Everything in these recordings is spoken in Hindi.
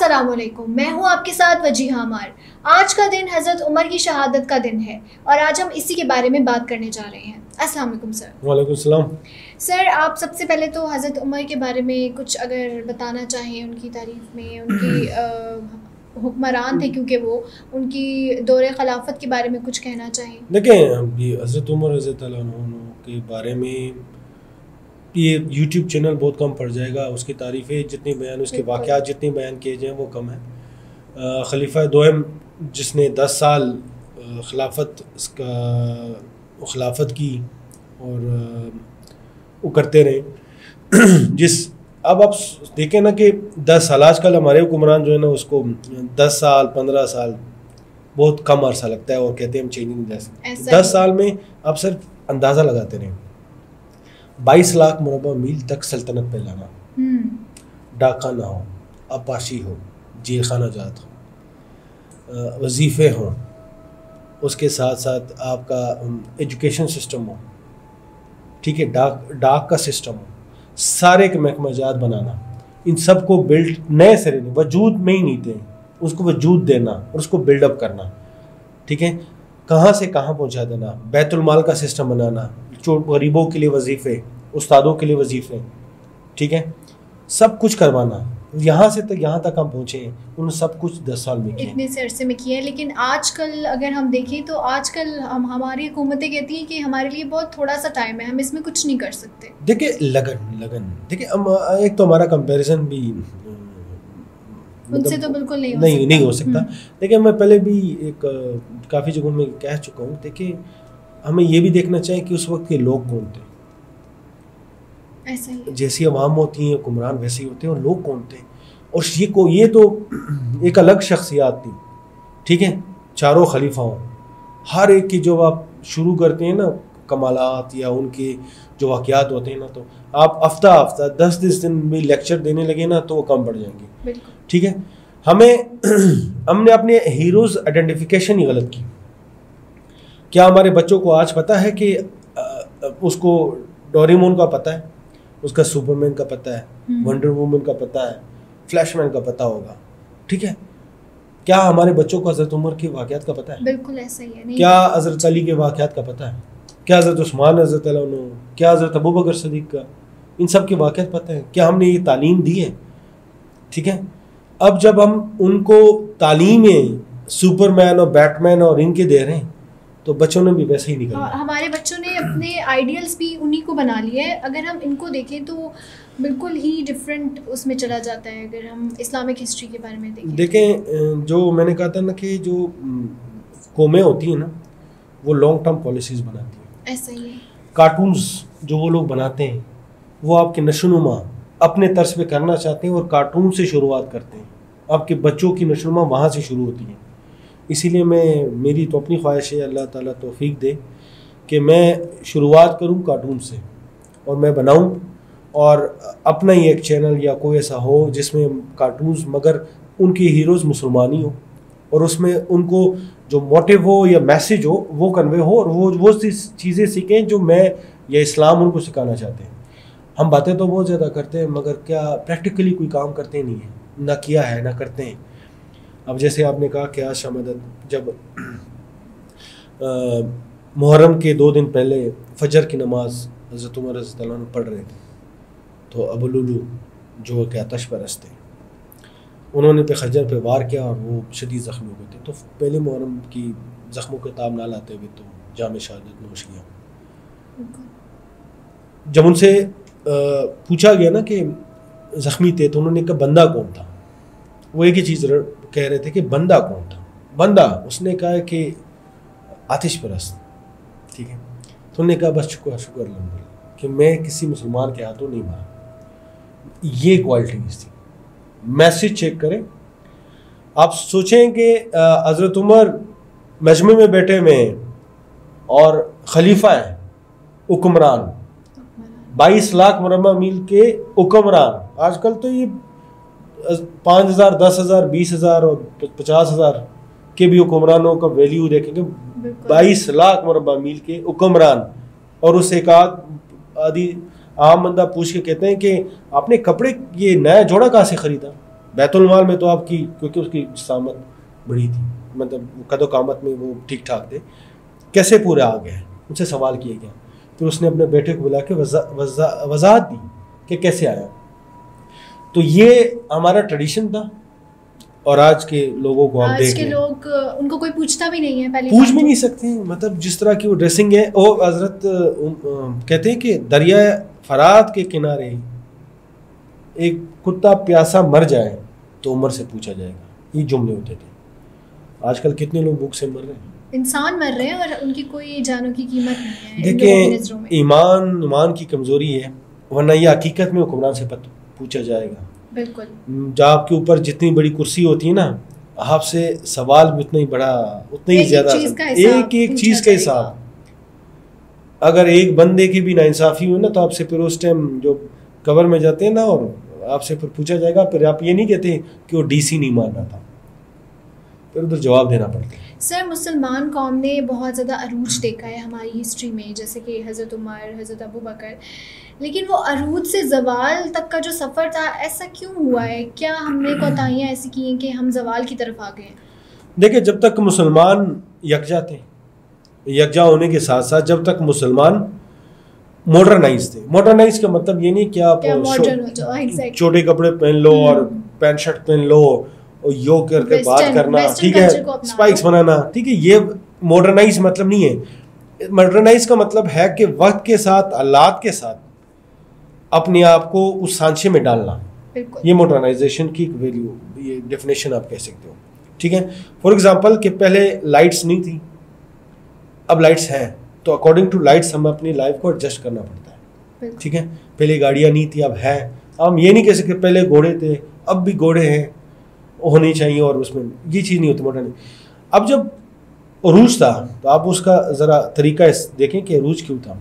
अस्सलाम वालेकुम मैं हूँ आपके साथ वजीह हमार आज का दिन हज़रत उमर की शहादत का दिन है और आज हम इसी के बारे में बात करने जा रहे हैं। अस्सलाम वालेकुम सर। वालेकुम सलाम। सर आप सबसे पहले तो हज़रत उमर के बारे में कुछ अगर बताना चाहें उनकी तारीफ़ में उनकी हुक्मरान थे क्योंकि वो उनकी दौर खिलाफत के बारे में कुछ कहना चाहें। देखें हज़रत उमर रज़ी के बारे में ये यूट्यूब चैनल बहुत कम पड़ जाएगा उसकी तारीफ़ें जितनी बयान उसके। वाक़यात जितने बयान किए जाएँ वो कम है। खलीफा दोम जिसने दस साल खिलाफत इसका खिलाफत की और वो करते रहे। जिस अब आप देखें ना कि दस साल आजकल हमारे हुक्मरान जो है ना उसको दस साल पंद्रह साल बहुत कम अरसा लगता है और कहते हैं हम चेंजिंग दस साल में आप सिर्फ़ अंदाज़ा लगाते रहे। बाईस लाख मुरबा मील तक सल्तनत फैलाना हम्म, डाका ना हो अपाशी हो जेल खाना जात हो वजीफ़े हों उसके साथ साथ आपका एजुकेशन सिस्टम हो ठीक है डाक डाक का सिस्टम हो सारे के महकमाजात बनाना। इन सबको बिल्ड नए सिरे नहीं वजूद में ही नहीं थे उसको वजूद देना और उसको बिल्डअप करना ठीक है? कहाँ से कहाँ पहुँचा देना? बैतुलमाल का सिस्टम बनाना जो गरीबों के लिए वजीफ़े उस्तादों के लिए वजीफ़े ठीक है? सब कुछ करवाना। यहाँ से तक यहाँ तक हम पहुँचे हैं। उन सब कुछ दस साल में किए इतने से अरसे में किया है। लेकिन आजकल अगर हम देखें तो आजकल हम हमारी हुकूमतें कहती हैं कि हमारे लिए बहुत थोड़ा सा टाइम है। हम इसमें कुछ नहीं कर सकते। देखिए लगन लगन। देखिए एक तो हमारा कंपैरिजन भी मतलब उनसे तो बिल्कुल नहीं हो नहीं सकता। नहीं हो सकता। हम्म, देखिए मैं पहले भी एक काफ़ी जगहों में कह चुका हूँ। देखिए हमें ये भी देखना चाहिए कि उस वक्त के लोग कौन थे। ऐसा ही जैसी अवाम होती हैं हुक्मरान वैसे ही होते हैं और लोग कौन थे? और ये को ये तो एक अलग शख्सियात थी ठीक है? चारों खलीफाओं हर एक की जो आप शुरू करते हैं ना कमालात या उनके जो वाक़यात होते हैं ना तो आप हफ़्ता हफ़्ता दस दस दिन भी लेक्चर देने लगे ना तो वो कम पड़ जाएँगे। ठीक है? हमें हमने अपने हीरोज़ आइडेंटिफिकेशन ही गलत की। क्या हमारे बच्चों को आज पता है कि उसको डोरेमोन का पता है? उसका सुपरमैन का पता है? हम्म। वंडर वुमन का पता है? फ्लैशमैन का पता होगा। ठीक है? क्या हमारे बच्चों को हज़रत उमर के वाक़यात का पता है? बिल्कुल ऐसा ही है नहीं। क्या हज़रत अली के वाक़यात का पता है? क्या हज़रत उस्मान हज़रत क्या हज़रत अबू बकर सदीक का? इन सब के वाक़यात पता है? क्या हमने ये तालीम दी है? ठीक है? अब जब हम उनको तालीमें सुपरमैन और बैटमैन और इनके दे रहे हैं तो बच्चों ने भी वैसे ही हाँ, निकलना हमारे बच्चों ने अपने आइडियल्स भी उन्हीं को बना लिए हैं। अगर हम इनको देखें तो बिल्कुल ही डिफरेंट उसमें चला जाता है अगर हम इस्लामिक हिस्ट्री के बारे में देखें। देखें जो मैंने कहा था ना कि जो कौमें होती हैं ना वो लॉन्ग टर्म पॉलिसीज़ बनाती हैं। ऐसा ही है। कार्टून्स जो वो लोग बनाते हैं वो आपके नशोनुमा अपने तर्ज पे करना चाहते हैं और कार्टून से शुरुआत करते हैं। आपके बच्चों की नशोनुमा वहाँ से शुरू होती है। इसीलिए मैं, मेरी तो अपनी ख्वाहिश है, अल्लाह ताला तौफीक दे कि मैं शुरुआत करूँ कार्टून से और मैं बनाऊँ और अपना ही एक चैनल या कोई ऐसा हो जिसमें कार्टून्स मगर उनके हीरोज़ मुसलमान ही हो और उसमें उनको जो मोटिव हो या मैसेज हो, वो कन्वे हो और वो वो चीज़ें सीखें जो मैं या इस्लाम उनको सिखाना चाहते हैं। हम बातें तो बहुत ज़्यादा करते हैं मगर क्या प्रैक्टिकली कोई काम करते नहीं हैं। ना किया है, ना करते हैं। अब जैसे आपने कहा कि आज शमदत जब मुहर्रम के दो दिन पहले फजर की नमाज़ हज़रत उमर रज़ी पढ़ रहे थे तो अबू लुलू जो कि आतश परस्त थे। उन्होंने पे खजर पे वार किया और वो शदीद ज़ख्मी हो गए थे। तो पहले मुहर्रम की ज़ख्मों के ताब ना लाते हुए तो जाम शहादत नोश किया। जब उनसे पूछा गया ना कि ज़ख्मी थे तो उन्होंने कहा, बंदा कौन था? वो एक ही चीज़ कह रहे थे कि बंदा कौन था? बंदा, उसने कहा कि आतिश परस्त। ठीक है? तो उन्होंने कहा, बस शुक्र शुक्र, अल्हम्दुलिल्लाह, कि मैं किसी मुसलमान के हाथों नहीं मारा। ये क्वालिटीज थी। मैसेज चेक करें। आप सोचें कि हज़रत उमर मजमे में बैठे हुए हैं और खलीफा हैं, हुक्मरान। बाईस लाख मुरबा मील के हुक्मरान। आजकल तो ये पाँच हज़ार दस हज़ार बीस हज़ार और पचास हज़ार के भी हुक्मरानों का वैल्यू देखेंगे। बाईस लाख मुरबा मील के हुक्मरान। और उस एक आदि आम बंदा पूछ के कहते हैं कि आपने कपड़े ये नया जोड़ा कहाँ से खरीदा? बैतुलमाल में तो आपकी क्योंकि उसकी सामत बड़ी थी। मतलब कदो कामत में वो ठीक ठाक थे। कैसे पूरे आ गए उनसे सवाल किया गया फिर उसने अपने बेटे को बुला के वजा वजा वजाहत दी कि कैसे आया? तो ये हमारा ट्रेडिशन था। और आज के लोगों को आप देख के लोग उनको कोई पूछता भी नहीं है पहले पूछ भी तो। नहीं सकते मतलब जिस तरह की वो ड्रेसिंग है वो हज़रत कहते हैं कि दरिया फरात के किनारे एक कुत्ता प्यासा मर जाए तो उम्र से पूछा जाएगा। ये जुमले होते थे। आजकल कितने लोग भूख से मर रहे हैं। इंसान मर रहे हैं और उनकी कोई जानों की कीमत नहीं है। देखिए ईमान ईमान की कमज़ोरी है वरना ये हकीकत में हुक्मरान से पूछा जाएगा। बिल्कुल। जब आपके ऊपर जितनी बड़ी कुर्सी होती है ना आपसे सवाल भी उतना ही बड़ा उतना ही ज़्यादा एक एक चीज़ का हिसाब। अगर एक बंदे की भी नाइंसाफी हो ना तो आपसे फिर उस टाइम जो कवर में जाते हैं ना और आपसे फिर पूछा जाएगा फिर आप ये नहीं कहते कि वो डीसी नहीं मान रहा था। फिर उधर जवाब देना पड़ता है। सर मुसलमान कौम ने बहुत ज़्यादा अरूज देखा है हमारी हिस्ट्री में जैसे कि हज़रत उमर हज़रत अबू बकर। लेकिन वो अरूज से जवाल तक का जो सफ़र था ऐसा क्यों हुआ है? क्या हमने कोताहियाँ ऐसी की हैं कि हम जवाल की तरफ़ आ गए हैं? देखिए जब तक मुसलमान यकजा थे यकजा होने के साथ साथ जब तक मुसलमान मॉडर्नाइज थे। मॉडर्नाइज का मतलब ये नहीं कि आप छोटे कपड़े पहन लो और पैंट शर्ट पहन लो योग करके बात करना ठीक है? स्पाइक्स बनाना ठीक है? ये मॉडर्नाइज मतलब नहीं है। मॉडर्नाइज का मतलब है कि वक्त के साथ हालात के साथ अपने आप को उस सांचे में डालना। ये मॉडर्नाइजेशन की वैल्यू ये डेफिनेशन आप कह सकते हो। ठीक है? फॉर एग्जांपल कि पहले लाइट्स नहीं थी। अब लाइट्स हैं। तो अकॉर्डिंग टू लाइट्स हमें अपनी लाइफ को एडजस्ट करना पड़ता है। ठीक है? पहले गाड़ियाँ नहीं थी अब है। हम ये नहीं कह सकते पहले घोड़े थे अब भी घोड़े हैं। होनी चाहिए और उसमें ये चीज़ नहीं होती मॉडर्न अब जब रूज था तो आप उसका ज़रा तरीका देखें कि रूज क्यों था।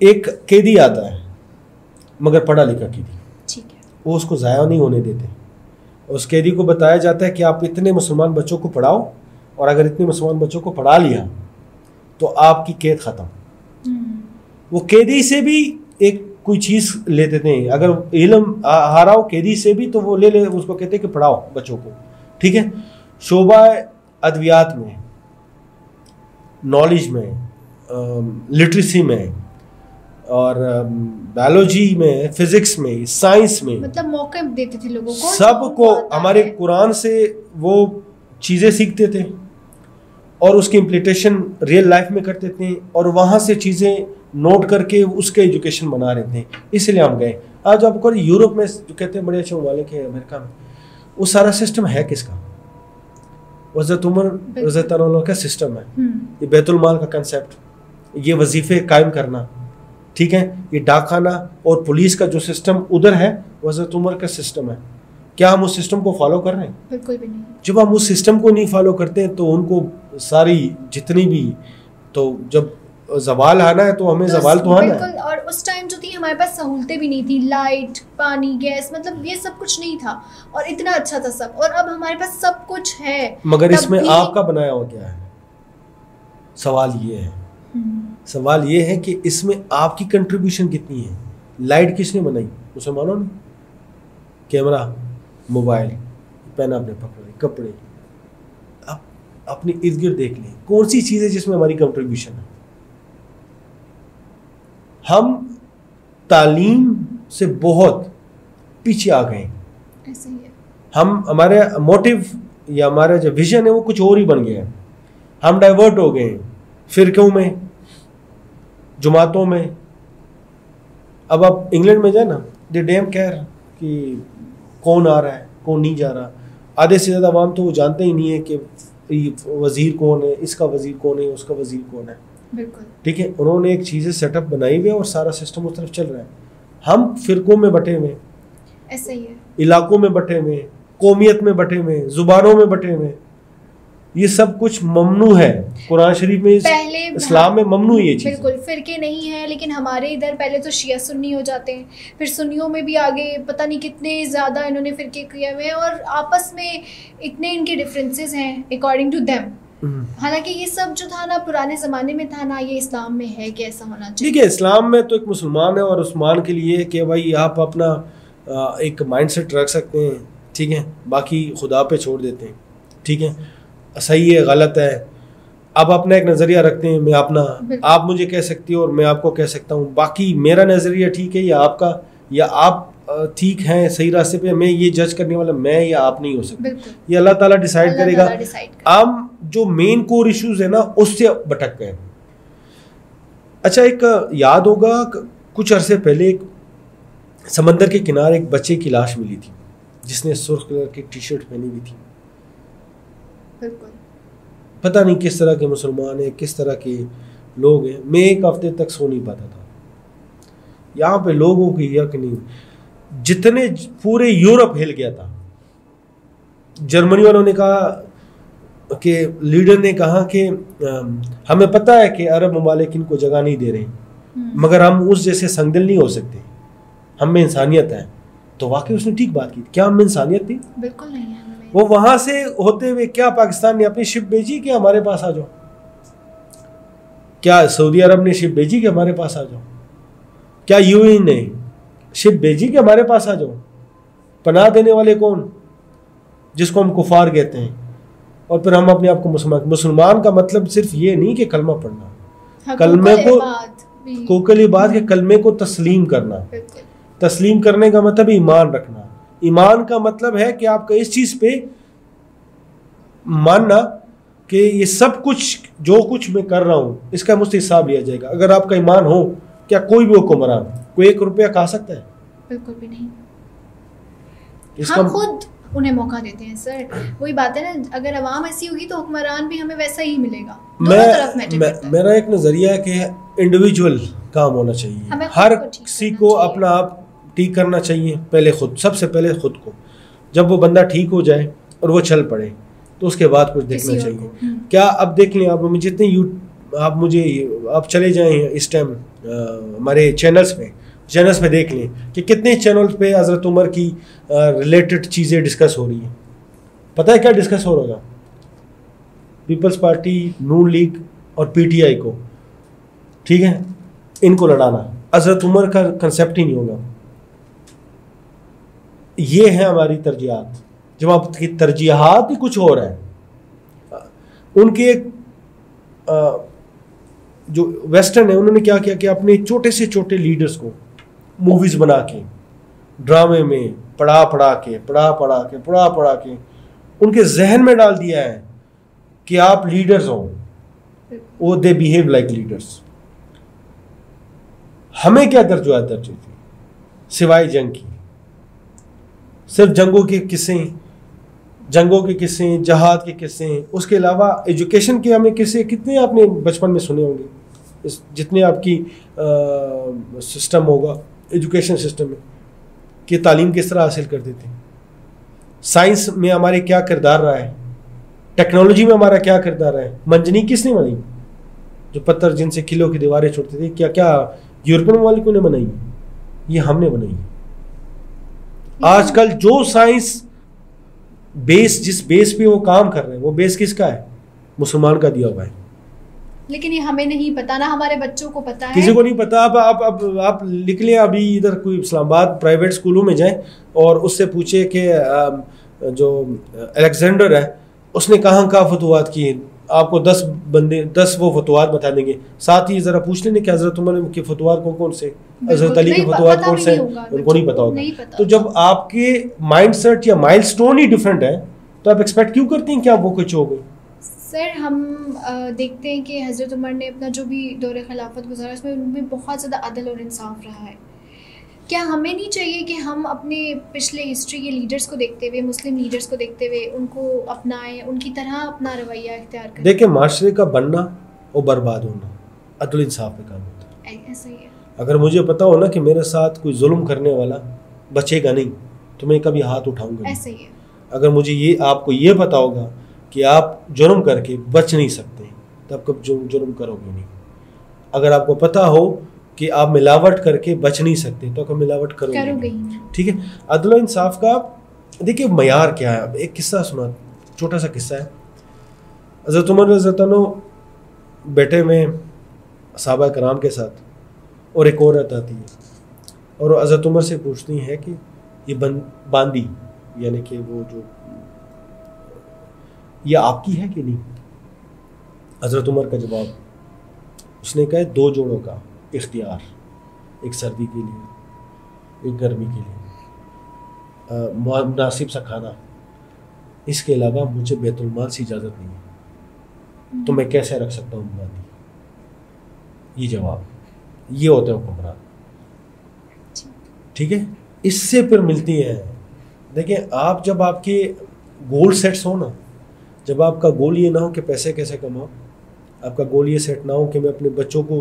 एक कैदी आता है मगर पढ़ा लिखा कैदी। वो उसको ज़ाया नहीं होने देते। उस कैदी को बताया जाता है कि आप इतने मुसलमान बच्चों को पढ़ाओ और अगर इतने मुसलमान बच्चों को पढ़ा लिया तो आपकी कैद ख़त्म। हम्म। वो कैदी से भी एक कोई चीज़ लेते थे अगर इलम हारा हो कैदी से भी तो वो ले ले उसको कहते हैं कि पढ़ाओ बच्चों को। ठीक है? शोबा अद्वियात में नॉलेज में लिटरेसी में और बायोलॉजी में फिजिक्स में साइंस में मतलब मौके देते थे लोगों को सबको हमारे कुरान से वो चीज़ें सीखते थे। और उसकी इम्प्लीटेशन रियल लाइफ में करते थे और वहाँ से चीज़ें नोट करके उसके एजुकेशन बना रहे थे इसलिए हम गए। आज आपको यूरोप में जो कहते हैं बड़े अच्छे वाले के अमेरिका में। वो सारा सिस्टम है किसका? वजरत उमर वजरत का सिस्टम है। हम्म। ये बैतुलमाल का कंसेप्ट ये वजीफे कायम करना। ठीक है? ये डाकखाना और पुलिस का जो सिस्टम उधर है वजरत उमर का सिस्टम है। क्या हम उस सिस्टम को फॉलो कर रहे हैं? बिल्कुल भी नहीं। जब हम उस सिस्टम को नहीं फॉलो करते हैं तो उनको सारी जितनी भी तो जब जवाल आना है तो हमें तो जवाल तो आना है। और उस टाइम जो थी हमारे पास सहूलतें भी नहीं थी लाइट पानी गैस मतलब ये सब कुछ नहीं था और इतना अच्छा था सब और अब हमारे पास सब कुछ है। मगर इसमें आपका बनाया हुआ क्या है? सवाल ये है। हम्म। सवाल ये है कि इसमें आपकी कंट्रीब्यूशन कितनी है? लाइट किसने बनाई? मुसलमानों ने? कैमरा मोबाइल पेन आपने पकड़े कपड़े। अपने इर्द गिर्द देख लें। कौन सी चीज़ है जिसमें हमारी कंट्रीब्यूशन है? हम तालीम से बहुत पीछे आ गए। हम हमारे मोटिव या हमारा जो विजन है वो कुछ और ही बन गया है। हम डाइवर्ट हो गए फिरकों में जुमातों में। अब आप इंग्लैंड में जाए ना दे डेम केयर कि कौन आ रहा है कौन नहीं जा रहा। आधे से ज़्यादा आवाम तो वो जानते ही नहीं है कि वज़ीर कौन है इसका वज़ीर कौन है उसका वज़ीर कौन है। ठीक है उन्होंने एक चीज़ें सेटअप बनाई हुई है और सारा सिस्टम उस तरफ़ चल रहा है। हम फिरकों में बटे हुए ऐसा ही है। इलाकों में बटे हुए कौमियत में बटे हुए जुबानों में बटे हुए ये सब कुछ ममनू है। कुरान शरीफ में पहले इस्लाम में ममनू ये चीज़ बिल्कुल फिरके नहीं है लेकिन हमारे इधर पहले तो शिया सुन्नी हो जाते हैं फिर सुन्नियों में भी आगे पता नहीं कितने ज़्यादा इन्होंने फिरके किए हुए हैं और आपस में इतने इनके डिफरेंसेस हैं अकॉर्डिंग टू देम। हालाँकि ये सब जो था ना पुराने ज़माने में था ना ये इस्लाम में है कि ऐसा होना चाहिए। ठीक है इस्लाम में तो एक मुसलमान है और उस्मान के लिए कि भाई आप अपना एक माइंडसेट रख सकते हैं ठीक है? बाकी खुदा पे छोड़ देते हैं ठीक है? सही है गलत है। आप अपना एक नज़रिया रखते हैं मैं अपना। आप मुझे कह सकती हो और मैं आपको कह सकता हूँ। बाकी मेरा नज़रिया ठीक है या आपका या आप ठीक हैं सही रास्ते पे मैं ये जज करने वाला मैं या आप नहीं हो सकते। ये अल्लाह ताला डिसाइड करेगा। हम जो मेन कोर इश्यूज़ है ना उससे भटक गए। अच्छा एक याद होगा कुछ अरसे पहले एक समंदर के किनारे एक बच्चे की लाश मिली थी जिसने सुर्ख कलर की टी शर्ट पहनी हुई थी। बिल्कुल। पता नहीं किस तरह के मुसलमान हैं किस तरह के लोग हैं। मैं एक हफ़्ते तक सो नहीं पाता था। यहाँ पे लोगों की यक नहीं। जितने पूरे यूरोप हिल गया था। जर्मनी वालों ने कहा कि लीडर ने कहा कि हमें पता है कि अरब ममालिक इनको जगह नहीं दे रहे। हम्म, मगर हम उस जैसे संगदिल नहीं हो सकते। हम में इंसानियत है। तो वाकई उसने ठीक बात की। क्या हम में इंसानियत थी? बिल्कुल नहीं है। वो वहाँ से होते हुए क्या पाकिस्तान ने अपनी शिप भेजी कि हमारे पास आ जाओ? क्या सऊदी अरब ने शिप भेजी कि हमारे पास आ जाओ? क्या यूएई ने शिप भेजी कि हमारे पास आ जाओ? पनाह देने वाले कौन? जिसको हम कुफार कहते हैं। और फिर हम अपने आप को मुसलमान मुसलमान का मतलब सिर्फ़ ये नहीं कि कलमा पढ़ना। हकूक़ कलमे को- कोकली बात के कलमे को तस्लीम करना। तस्लीम करने का मतलब ईमान रखना। ईमान का मतलब है कि आपका इस चीज़ पे मानना कि ये सब कुछ जो कुछ मैं कर रहा हूँ इसका मुझसे हिसाब लिया जाएगा। अगर आपका ईमान हो क्या कोई भी हुक्मरान कोई एक रुपया खा सकता है? बिल्कुल भी नहीं। इसका हम खुद उन्हें मौका देते हैं सर। वही बात है ना अगर आवाम ऐसी होगी तो हुक्मरान भी हमें वैसा ही मिलेगा। दोनों तरफ़ मैं, मैटर मैं मेरा एक नज़रिया है कि इंडिविजुअल काम होना चाहिए। हर किसी को अपना आप ठीक करना चाहिए पहले खुद सबसे पहले खुद को। जब वो बंदा ठीक हो जाए और वो चल पड़े तो उसके बाद कुछ देखना चाहिए। हम्म। क्या अब देख लें आप जितने यू आप मुझे आप चले जाएँ इस टाइम हमारे चैनल्स में चैनल्स में देख लें कि कितने चैनल्स पे हज़रत उमर की रिलेटेड चीज़ें डिस्कस हो रही हैं। पता है क्या डिस्कस हो रहा पीपल्स पार्टी नून लीग और पीटीआई को। ठीक है? इनको लड़ाना। हज़रत उमर का कंसेप्ट ही नहीं होगा। ये है हमारी तरजीहत। जब आपकी तरजीहत ही कुछ और है उनके एक जो वेस्टर्न है उन्होंने क्या किया कि अपने छोटे से छोटे लीडर्स को मूवीज़ बना के ड्रामे में पढ़ा पढ़ा के पढ़ा पढ़ा के पढ़ा पढ़ा के उनके जहन में डाल दिया है कि आप लीडर्स हो। वो दे बिहेव लाइक लीडर्स। हमें क्या दर्जा दर्जे थी सिवाय जंग की। सिर्फ़ जंगों के किस्से, जंगों के किस्से जहाद के किस्से, उसके अलावा एजुकेशन के हमें किस्से कितने आपने बचपन में सुने होंगे? इस जितने आपकी सिस्टम होगा एजुकेशन सिस्टम में, कि तालीम किस तरह हासिल करते थे? साइंस में हमारे क्या किरदार रहा है? टेक्नोलॉजी में हमारा क्या किरदार है? मंजनी किसने बनाई? जो पत्थर जिनसे किलो की दीवारें छोड़ते थे क्या क्या यूरोपियन ममालिकों ने बनाई? ये हमने बनाई। आजकल जो साइंस बेस जिस बेस पे वो काम कर रहे हैं वो बेस किसका है? मुसलमान का दिया हुआ है। लेकिन ये हमें नहीं पता ना हमारे बच्चों को पता है। किसी को नहीं पता। आप आप आप, आप लिख लें अभी इधर कोई इस्लामाबाद प्राइवेट स्कूलों में जाएँ और उससे पूछे कि जो अलेक्जेंडर है उसने कहाँ कहाँ फतवात किए आपको दस बंदे दस वो फतवात बता देंगे साथ ही ज़रा पूछ लें कि हज़रत उमर के फतवात कौन कौन से हज़रत अली के पता कौन से उनको नहीं पता होगा। तो जब आपके माइंड सेट या माइल स्टोन ही डिफरेंट है तो आप एक्सपेक्ट क्यों करते हैं कि आप वो कुछ हो गए? सर हम देखते हैं कि हज़रत उमर ने अपना जो भी दौर खिलाफत गुजारा उसमें उनमें बहुत ज़्यादा अदल और इंसाफ रहा है। क्या हमें नहीं चाहिए कि हम अपने पिछले हिस्ट्री के लीडर्स को देखते हुए मुस्लिम लीडर्स को देखते हुए उनको अपनाएँ उनकी तरह अपना रवैया इख्तियार करें? देखिए माशरे का बनना और बर्बाद होना अदल इंसाफ पे काम होता है। ऐसा ही है। अगर मुझे पता हो ना कि मेरे साथ कोई जुल्म करने वाला बचेगा नहीं तो मैं कभी हाथ उठाऊँगा ऐसा ही है। अगर मुझे ये आपको ये पता होगा कि आप जुर्म करके बच नहीं सकते तो आप कब जुर्म करोगे नहीं। अगर आपको पता हो कि आप मिलावट करके बच नहीं सकते तो आप मिलावट करोगे। ठीक है? अदल इंसाफ का देखिए मैार क्या है? अब एक किस्सा सुना छोटा सा किस्सा है। हज़रत उमर रज़तनो बैठे हुए साहबा कराम के साथ और एक औरत आती है और हज़रत उमर से पूछती है कि ये बन बांदी यानी कि वो जो ये आपकी है कि नहीं? हज़रत उमर का जवाब उसने कहा दो जोड़ों का। इख्तियार एक सर्दी के लिए एक गर्मी के लिए मुनासिब सा खाना। इसके अलावा मुझे बैतुलमाल से इजाज़त नहीं है। तो मैं कैसे रख सकता हूँ बांदी ये जवाब। ये होते हैं हुक्मरान। ठीक है? इससे फिर मिलती है देखिए आप जब आपके गोल सेट्स हो ना जब आपका गोल ये ना हो कि पैसे कैसे कमाओ आपका गोल ये सेट ना हो कि मैं अपने बच्चों को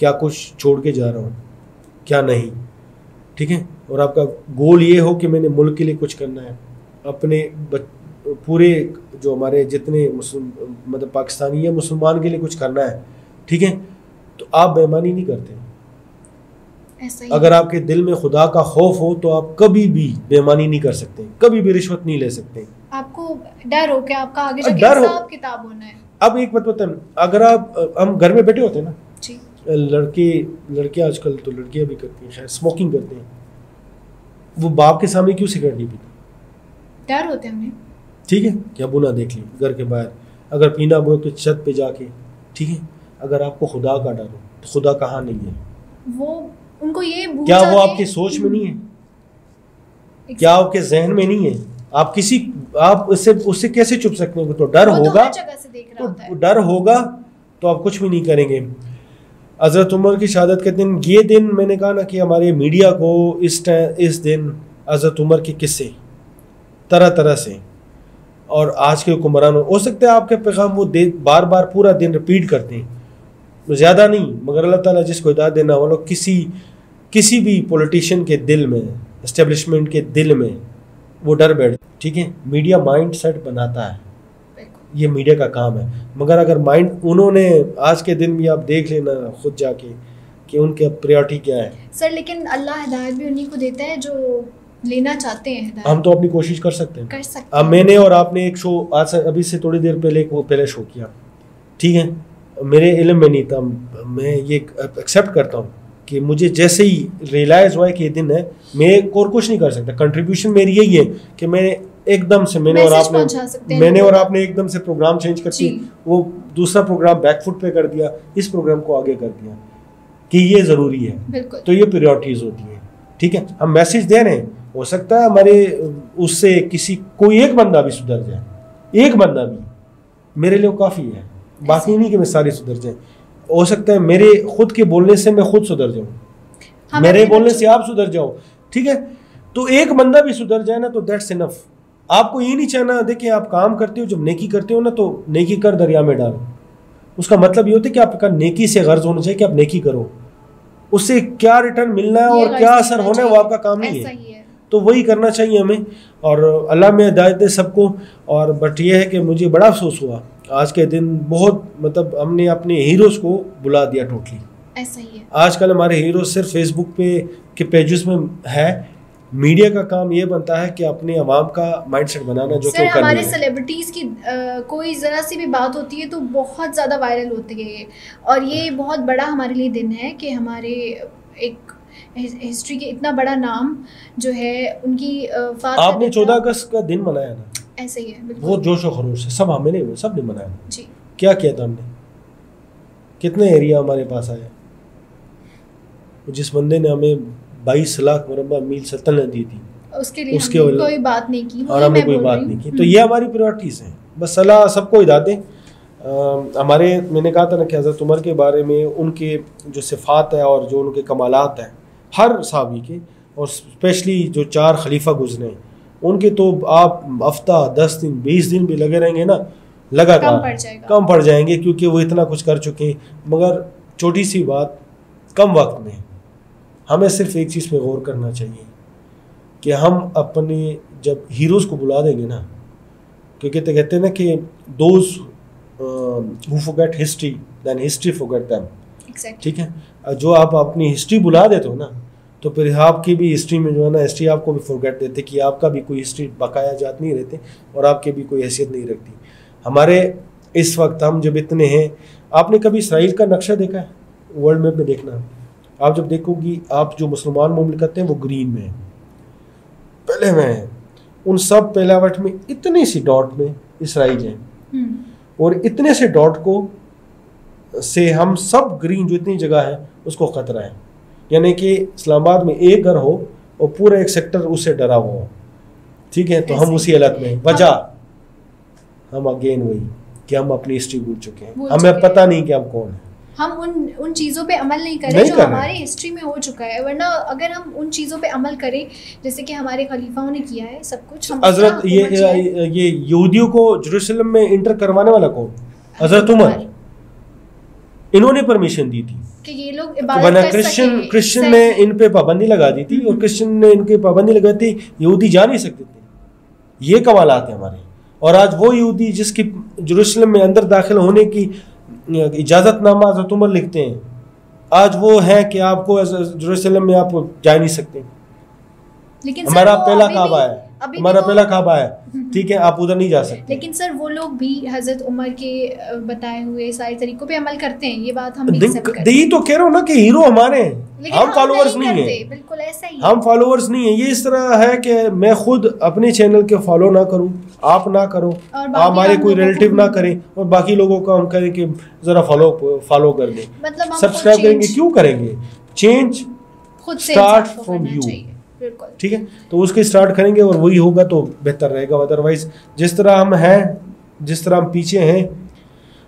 क्या कुछ छोड़ के जा रहा हूँ? क्या नहीं? ठीक है? और आपका गोल ये हो कि मैंने मुल्क के लिए कुछ करना है। अपने पूरे जो हमारे जितने मतलब पाकिस्तानी या मुसलमान के लिए कुछ करना है ठीक है? तो आप बेमानी नहीं करते। अगर आपके दिल में खुदा का खौफ हो तो आप कभी भी बेमानी नहीं कर सकते। कभी भी रिश्वत नहीं ले सकते। आपको डर हो कि आपका आगे डर हो। किताब होना है। अब एक बात बता अगर आप हम घर में बैठे होते हैं ना लड़के लड़के आजकल तो लड़कियाँ भी करती हैं शायद स्मोकिंग करते हैं। वो बाप के सामने क्यों सिगरेट नहीं पीती? डर होते हैं उन्हें। ठीक है क्या बुना देख ली घर के बाहर। अगर पीना बोए तो छत पे जाके ठीक है? अगर आपको खुदा का डर हो तो खुदा कहाँ नहीं है। वो उनको ये क्या वो आपकी सोच में नहीं है? क्या आपके जहन में नहीं है? आप किसी आप उससे उससे कैसे चुप सकते हैं? तो डर होगा। तो डर होगा तो आप कुछ भी नहीं करेंगे। हज़रत उमर की शहादत के दिन, ये दिन मैंने कहा ना कि हमारे मीडिया को इस इस दिन हज़रत उमर के किस्से, तरह तरह से, और आज के हुक्मरान, हो सकता है आपके पैगाम वो दे बार बार पूरा दिन रिपीट करते हैं ज़्यादा नहीं, मगर अल्लाह ताला जिसको हिदायत देना वो लोग किसी किसी भी पॉलिटिशियन के दिल में इस्टेब्लिशमेंट के दिल में, वो डर बैठ, ठीक है? मीडिया माइंड सेट बनाता है। ये मीडिया का काम है। मगर अगर माइंड उन्होंने आज के दिन भी आप देख लेना खुद जाके कि उनके प्रायोरिटी क्या है। सर लेकिन अल्लाह हिदायत भी उन्हीं को देता है जो लेना चाहते हैं हम तो अपनी कोशिश कर सकते हैं। कर सकते अब मैंने और आपने एक शो आज से अभी से थोड़ी देर पहले वो पहले शो किया। ठीक है? मेरे इलम में नहीं था। मैं ये एक्सेप्ट करता हूँ कि मुझे जैसे ही रियलाइज़ हुआ है कि ये दिन है मैं और कुछ नहीं कर सकता। कंट्रीब्यूशन मेरी यही है कि मैं एकदम से मैंने और आपने मैंने और आपने एकदम से प्रोग्राम चेंज कर दिया वो दूसरा प्रोग्राम बैकफुट पे कर दिया इस प्रोग्राम को आगे कर दिया कि ये ज़रूरी है। तो ये प्रायोरिटीज होती है। ठीक है? हम मैसेज दे रहे हैं। हो सकता है हमारे उससे किसी कोई एक बंदा भी सुधर जाए। एक बंदा भी। मेरे लिए काफ़ी है। बाकी नहीं कि मैं सारे सुधर जाए। हो सकता है मेरे खुद के बोलने से मैं खुद सुधर जाऊँ। हाँ, मेरे बोलने से आप सुधर जाओ। ठीक है? तो एक बंदा भी सुधर जाए ना तो दैट्स इनफ आपको ये नहीं चाहना देखिए आप काम करते हो जब नेकी करते हो ना तो नेकी कर दरिया में डालो। उसका मतलब ये होता है कि आपका नेकी से गर्ज होना चाहिए कि आप नेकी करो। उससे क्या रिटर्न मिलना है और क्या असर होना है वो आपका काम नहीं है। तो वही करना चाहिए हमें। और अल्लाह में हिदायत दे सबको। और बट ये है कि मुझे बड़ा अफसोस हुआ। आज के दिन बहुत मतलब हमने अपने हीरोज़ को बुला दिया टोटली ऐसा ही है। आजकल हमारे हीरो सिर्फ़ फेसबुक पे के पेजेस में है। मीडिया का काम ये बनता है कि अपने अवाम का माइंडसेट बनाना जो कि हमारे सेलिब्रिटीज की आ, कोई ज़रा सी भी बात होती है तो बहुत ज़्यादा वायरल होती है और ये बहुत बड़ा हमारे लिए दिन है कि हमारे एक हिस्ट्री के इतना बड़ा नाम जो है उनकी आपने चौदह अगस्त का दिन मनाया ना ऐसे ही है वो जोश और खरोश है। सब हमें नहीं सबने मनाया जी। क्या किया था हमने? कितने एरिया हमारे पास आए? जिस बंदे ने हमें बाईस लाख मुरबा मील सल्तनत दी थी। उसके लिए उसके कोई बात नहीं की और हमें कोई बात नहीं की। तो ये हमारी प्रायोरिटीज हैं। बस सलाह सबको हिदायत दें हमारे मैंने कहा था ना कि हज़रत उमर के बारे में उनके जो सिफात है और जो उनके कमालत हैं हर साहबी के और स्पेशली जो चार खलीफा गुजरे हैं उनके तो आप हफ़्ता दस दिन बीस दिन भी लगे रहेंगे ना लगातार। कम पड़ जाएँगे क्योंकि वो इतना कुछ कर चुके हैं। मगर छोटी सी बात कम वक्त में हमें सिर्फ़ एक चीज़ पे गौर करना चाहिए कि हम अपने जब हीरोज़ को बुला देंगे ना क्योंकि तो कहते हैं ना कि those who forget history then history forget them ठीक है? जो आप अपनी हिस्ट्री बुला देते हो ना तो फिर आपकी भी हिस्ट्री में जो है ना हिस्ट्री आपको भी फॉरगेट देते कि आपका भी कोई हिस्ट्री बकाया जात नहीं रहते और आपके भी कोई हैसियत नहीं रखती। हमारे इस वक्त हम जब इतने हैं आपने कभी इसराइल का नक्शा देखा है? वर्ल्ड मैप में देखना। आप जब देखोगी आप जो मुसलमान ममलिकत हैं वो ग्रीन में है। फैले हुए हैं। उन सब पेलावट में इतनी सी डॉट में इसराइल है। हम्म, और इतने से डॉट को से हम सब ग्रीन जो इतनी जगह है उसको खतरा है। यानी कि इस्लामाबाद में एक घर हो और पूरा एक सेक्टर उससे डरा हुआ हो। ठीक है? तो हम उसी हालत में वजह? हम अगेन वही कि हम अपनी हिस्ट्री भूल चुके हैं। हमें पता नहीं कि हम कौन है। हम उन उन चीज़ों पे अमल नहीं करें नहीं जो। हमारी हिस्ट्री में हो चुका है। वरना अगर हम उन चीज़ों पे अमल करें जैसे कि हमारे खलीफाओं ने किया है सब कुछ हम हज़रत ये ये ये यहूदियों को जेरूसलम में इंटर करवाने वाला कौन? हज़रत उमर। इन्होंने परमिशन दी थी। कि ये लोग वरना क्रिश्चियन क्रिश्चियन ने इन पे पाबंदी लगा दी थी और हम्म। क्रिश्चियन ने इनके पाबंदी लगा दी यहूदी जा नहीं सकते थे। ये कमालात हैं हमारे। और आज वो यहूदी जिसकी जेरूसलम में अंदर दाखिल होने की इजाज़तनामा हज़रत उमर लिखते हैं। आज वो है कि आपको जरूसलम में आप जा नहीं सकते। लेकिन हमारा पहला काबा है। हमारा वो- पहला काबा है। ठीक है आप उधर नहीं जा सकते। लेकिन सर वो लोग भी हज़रत उमर के बताए हुए सारे तरीकों पे अमल करते हैं ये बात हम यही तो कह रहा हूँ ना कि हीरो हमारे हैं। हम फॉलोअर्स नहीं है। बिल्कुल ऐसा ही हम फॉलोअर्स नहीं है। ये इस तरह है कि मैं खुद अपने चैनल के फॉलो ना करूँ आप ना करो हमारे कोई रिलेटिव ना करें और बाकी लोगों को हम कहें कि ज़रा फॉलो फॉलो कर दें मतलब सब्सक्राइब करेंगे क्यों करेंगे? चेंज खुद फ्रॉम start ठीक है? तो उसके स्टार्ट करेंगे और वही होगा तो बेहतर रहेगा। अदरवाइज़ जिस तरह हम हैं जिस तरह हम पीछे हैं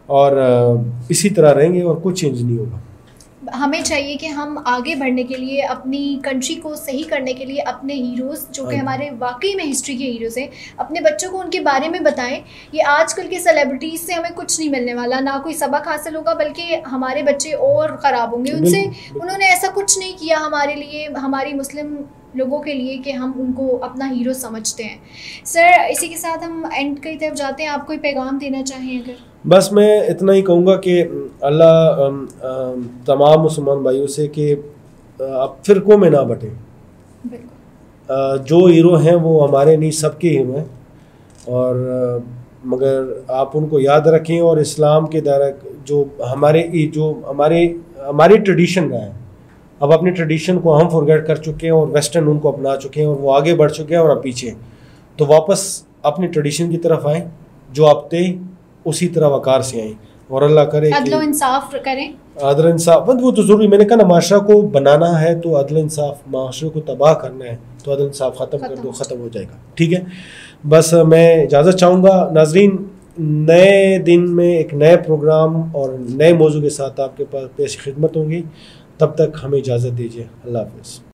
और इसी तरह रहेंगे और कुछ चेंज नहीं होगा। हमें चाहिए कि हम आगे बढ़ने के लिए अपनी कंट्री को सही करने के लिए अपने हीरोज़ जो कि हाँ। हमारे वाकई में हिस्ट्री के हीरोज़ हैं अपने बच्चों को उनके बारे में बताएँ। ये आजकल के सेलिब्रिटीज़ से हमें कुछ नहीं मिलने वाला। ना कोई सबक हासिल होगा बल्कि हमारे बच्चे और ख़राब होंगे। उनसे। उन्होंने ऐसा कुछ नहीं किया हमारे लिए हमारी मुस्लिम लोगों के लिए कि हम उनको अपना हीरो समझते हैं। सर इसी के साथ हम एंड की तरफ़ जाते हैं। आप कोई पैगाम देना चाहें अगर? बस मैं इतना ही कहूँगा कि अल्लाह तमाम मुसलमान भाइयों से कि आप फिरकों में ना बटें। जो हीरो हैं वो हमारे नहीं सबके हीरो हैं। और मगर आप उनको याद रखें और इस्लाम के दायरा जो हमारे जो हमारे हमारी ट्रेडिशन रहा है। अब अपनी ट्रेडिशन को हम फॉरगेट कर चुके हैं और वेस्टर्न उनको अपना चुके हैं और वो आगे बढ़ चुके हैं और हम पीछे हैं। तो वापस अपनी ट्रेडिशन की तरफ़ आए जो आप थे उसी तरह वकार से आए। और अल्लाह करे अदलो इंसाफ करें। अदल इंसाफ वो तो ज़रूरी मैंने कहा ना माशरा को बनाना है तो अदल इंसाफ माशरे को तबाह करना है तो अदल इंसाफ ख़त्म कर दो ख़त्म। हो जाएगा। ठीक है? बस मैं इजाज़त चाहूँगा। नाजरीन नए दिन में एक नए प्रोग्राम और नए मौजू के साथ आपके पास पेश खिदमत होंगी। तब तक हमें इजाज़त दीजिए। अल्लाह हाफिज़।